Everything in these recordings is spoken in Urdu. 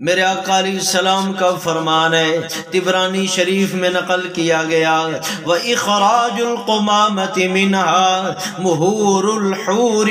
میرے آقا علیہ السلام کا فرمان ہے، تبرانی شریف میں نقل کیا گیا۔ وہ اخراج القمامت منہا، مہور الحور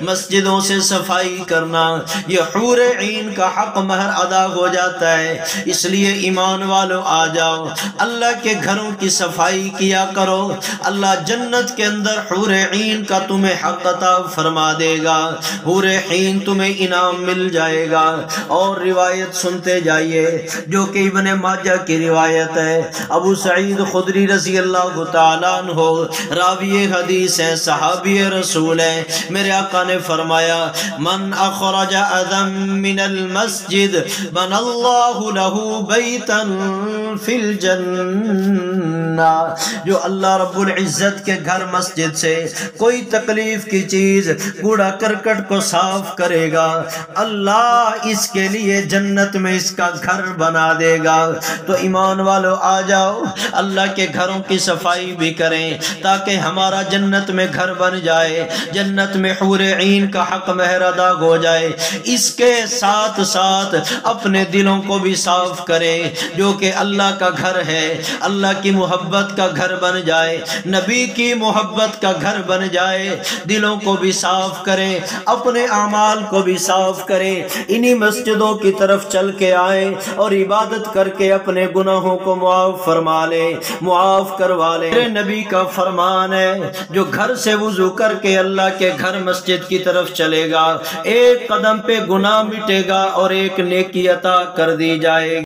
مسجدوں سے صفائی کرنا، یہ حور عین کا حق مہر ادا ہو جاتا ہے۔ اس لیے ایمان والو، آ جاؤ۔ اللہ کے گھروں کی صفائی کیا کرو۔ اللہ جنت کے اندر حور عین کا تمہیں حق عطا فرما دے گا۔ حور عین تمہیں انعام مل جائے گا۔ اور روایت سنتے جائیے، جو کہ ابن ماجہ کی روایت ہے۔ ابو سعید خدری رضی اللہ تعالیٰ عنہ راوی حدیث ہے، صحابی رسول ہے۔ میرے آقا نے فرمایا، من اخرج اذم من المسجد بن اللہ له بیتا فی الجنہ۔ جو اللہ رب العزت کے گھر مسجد سے کوئی تکلیف کی چیز، کوڑا کرکٹ کو صاف کرے گا۔ اللہ اس کے لیے جنت میں اس کا گھر بنا دے گا۔ تو ایمان والو، آ جاؤ۔ اللہ کے گھروں کی صفائی بھی کریں تاکہ ہمارا جنت میں گھر بن جائے۔ جنت میں حور عین کا حق مہر ادا ہو جائے۔ اس کے ساتھ ساتھ اپنے دلوں کو بھی صاف کریں۔ جو کہ اللہ کا گھر ہے۔ اللہ کی محبت کا گھر بن جائے۔ نبی کی محبت کا گھر بن جائے۔ دلوں کو بھی صاف کریں۔ اپنے اعمال کو بھی صاف کریں انہی مسجدوں کی طرف چل کے آئیں اور عبادت کر کے اپنے گناہوں کو معاف فرما لیں معاف کروا لیں میرے نبی کا فرمان ہے، جو گھر سے وضو کر کے اللہ کے گھر مسجد کی طرف چلے گا، ایک قدم پہ گناہ مٹے گا اور ایک نیکی عطا کر دی جائے گی۔